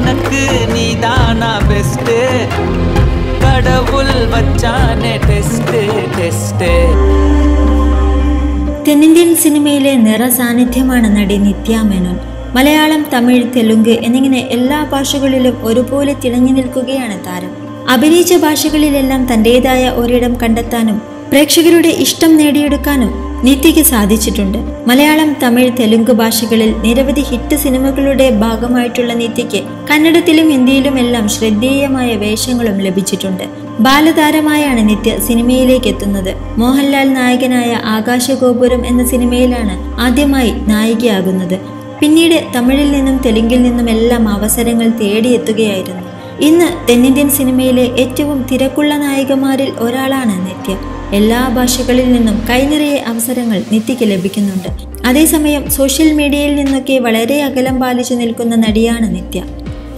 எனக்கு நீதானா பெஸ்ட் கடவுள் வச்சானே test test തെന്നിന്ത്യൻ സിനിമയിലെ നിറസാന്നിധ്യമാണ് നടി നിത്യ മേനോൻ മലയാളം തമിഴ് തെലുങ്ക് എന്നിങ്ങനെ എല്ലാ ഭാഷകളിലും ഒരുപോലെ തിളങ്ങി നിൽക്കുകയാണ് താരം അഭിനയിച്ച ഭാഷകളിലെല്ലാം തന്റേതായ ഒരിടം കണ്ടെത്താനും പ്രേക്ഷകരുടെ ഇഷ്ടം നേടിയെടുക്കാനും നിത്യയ്ക്ക് സാധിച്ചിട്ടുണ്ട്. മലയാളം തമിഴ് തെലുങ്ക് ഭാഷകളിൽ നിരവധി ഹിറ്റ് സിനിമകളുടെ ഭാഗമായിട്ടുള്ള നിത്യയ്ക്ക് കന്നഡത്തിലും ഹിന്ദിയിലുമെല്ലാം ശ്രദ്ധേയമായ വേഷങ്ങളും ലഭിച്ചിട്ടുണ്ട്. ബാലതാരമായാണ് നിത്യ സിനിമയിലേക്ക് എത്തുന്നത്. മോഹൻലാൽ നായകനായ ആകാശഗോപുരം എന്ന സിനിമയിലാണ് ആദ്യമായി നായികയാകുന്നത്. പിന്നീട് തമിഴിൽ നിന്നും തെലുങ്കിൽ നിന്നും എല്ലാം അവസരങ്ങൾ തേടിയെത്തുകയായിരുന്നു. ഇന്ന് തെന്നിന്ത്യൻ സിനിമയിലെ ഏറ്റവും തിരക്കുള്ള നായികമാരിൽ ഒരാളാണ് നിത്യ. എല്ലാ ഭാഷകളിൽ നിന്നും കൈനിറയെ അവസരങ്ങൾ നിത്യയ്ക്ക് ലഭിക്കുന്നുണ്ട്. അതേസമയം സോഷ്യൽ മീഡിയയിൽ നിന്നൊക്കെ വളരെ അകലം പാലിച്ചു നിൽക്കുന്ന നടിയാണ് നിത്യ.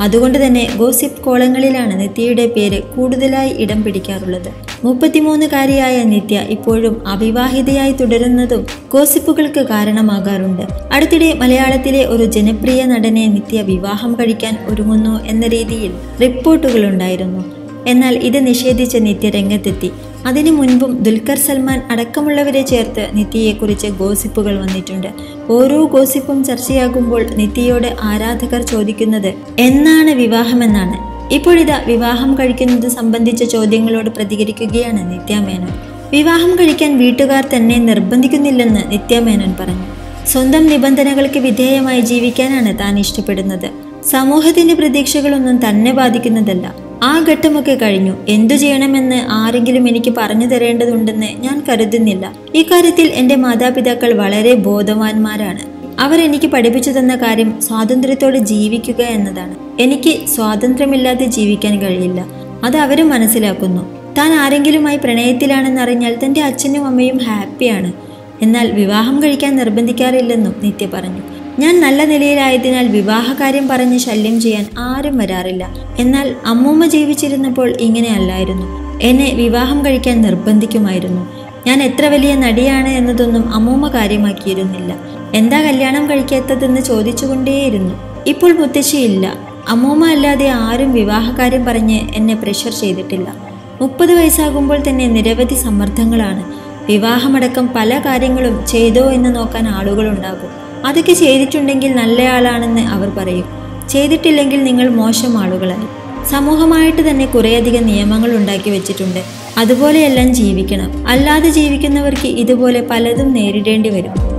അതുകൊണ്ട് തന്നെ ഗോസിപ്പ് കോളങ്ങളിലാണ് നിത്യയുടെ പേര് കൂടുതലായി ഇടം പിടിക്കാറുള്ളത്. മുപ്പത്തിമൂന്നുകാരിയായ നിത്യ ഇപ്പോഴും അവിവാഹിതയായി തുടരുന്നതും ഗോസിപ്പുകൾക്ക് കാരണമാകാറുണ്ട്. അടുത്തിടെ മലയാളത്തിലെ ഒരു ജനപ്രിയ നടനെ നിത്യ വിവാഹം കഴിക്കാൻ ഒരുങ്ങുന്നു എന്ന രീതിയിൽ റിപ്പോർട്ടുകളുണ്ടായിരുന്നു. എന്നാൽ ഇത് നിഷേധിച്ച നിത്യ രംഗത്തെത്തി. അതിനു മുൻപും ദുൽഖർ സൽമാൻ അടക്കമുള്ളവരെ ചേർത്ത് നിത്യയെക്കുറിച്ച് ഗോസിപ്പുകൾ വന്നിട്ടുണ്ട്. ഓരോ ഗോസിപ്പും ചർച്ചയാകുമ്പോൾ നിത്യയോട് ആരാധകർ ചോദിക്കുന്നത് എന്നാണ് വിവാഹമെന്നാണ്? ഇപ്പോഴിതാ വിവാഹം കഴിക്കുന്നത് സംബന്ധിച്ച ചോദ്യങ്ങളോട് പ്രതികരിക്കുകയാണ് നിത്യാമേനോൻ. വിവാഹം കഴിക്കാൻ വീട്ടുകാർ തന്നെ നിർബന്ധിക്കുന്നില്ലെന്ന് നിത്യാമേനോൻ പറഞ്ഞു. സ്വന്തം നിബന്ധനകൾക്ക് വിധേയമായി ജീവിക്കാനാണ് താൻ ഇഷ്ടപ്പെടുന്നത്. സമൂഹത്തിന്റെ പ്രതീക്ഷകളൊന്നും തന്നെ ബാധിക്കുന്നതല്ല. ആ ഘട്ടമൊക്കെ കഴിഞ്ഞു. എന്തു ചെയ്യണമെന്ന് ആരെങ്കിലും എനിക്ക് പറഞ്ഞു തരേണ്ടതുണ്ടെന്ന് ഞാൻ കരുതുന്നില്ല. ഇക്കാര്യത്തിൽ എന്റെ മാതാപിതാക്കൾ വളരെ ബോധവാന്മാരാണ്. അവർ എനിക്ക് പഠിപ്പിച്ചു തന്ന കാര്യം സ്വാതന്ത്ര്യത്തോടെ ജീവിക്കുക എന്നതാണ്. എനിക്ക് സ്വാതന്ത്ര്യമില്ലാതെ ജീവിക്കാൻ കഴിയില്ല. അത് അവരും മനസ്സിലാക്കുന്നു. താൻ ആരെങ്കിലുമായി പ്രണയത്തിലാണെന്നറിഞ്ഞാൽ തന്റെ അച്ഛനും അമ്മയും ഹാപ്പിയാണ്. എന്നാൽ വിവാഹം കഴിക്കാൻ നിർബന്ധിക്കാറില്ലെന്നും നിത്യ പറഞ്ഞു. ഞാൻ നല്ല നിലയിലായതിനാൽ വിവാഹകാര്യം പറഞ്ഞ് ശല്യം ചെയ്യാൻ ആരും വരാറില്ല. എന്നാൽ അമ്മൂമ്മ ജീവിച്ചിരുന്നപ്പോൾ ഇങ്ങനെ അല്ലായിരുന്നു. എന്നെ വിവാഹം കഴിക്കാൻ നിർബന്ധിക്കുമായിരുന്നു. ഞാൻ എത്ര വലിയ നടിയാണ് എന്നതൊന്നും അമ്മൂമ്മ കാര്യമാക്കിയിരുന്നില്ല. എന്താ കല്യാണം കഴിക്കാത്തതെന്ന് ചോദിച്ചുകൊണ്ടേയിരുന്നു. ഇപ്പോൾ മുത്തശ്ശിയില്ല. അമ്മൂമ്മ അല്ലാതെ ആരും വിവാഹകാര്യം പറഞ്ഞ് എന്നെ പ്രഷർ ചെയ്തിട്ടില്ല. മുപ്പത് വയസ്സാകുമ്പോൾ തന്നെ നിരവധി സമ്മർദ്ദങ്ങളാണ്. വിവാഹമടക്കം പല കാര്യങ്ങളും ചെയ്തോ എന്ന് നോക്കാൻ ആളുകളുണ്ടാകും. അതൊക്കെ ചെയ്തിട്ടുണ്ടെങ്കിൽ നല്ലയാളാണെന്ന് അവർ പറയും. ചെയ്തിട്ടില്ലെങ്കിൽ നിങ്ങൾ മോശം ആളുകളായി. സമൂഹമായിട്ട് തന്നെ കുറേയധികം നിയമങ്ങൾ ഉണ്ടാക്കി വെച്ചിട്ടുണ്ട്. അതുപോലെയെല്ലാം ജീവിക്കണം. അല്ലാതെ ജീവിക്കുന്നവർക്ക് ഇതുപോലെ പലതും നേരിടേണ്ടി വരും.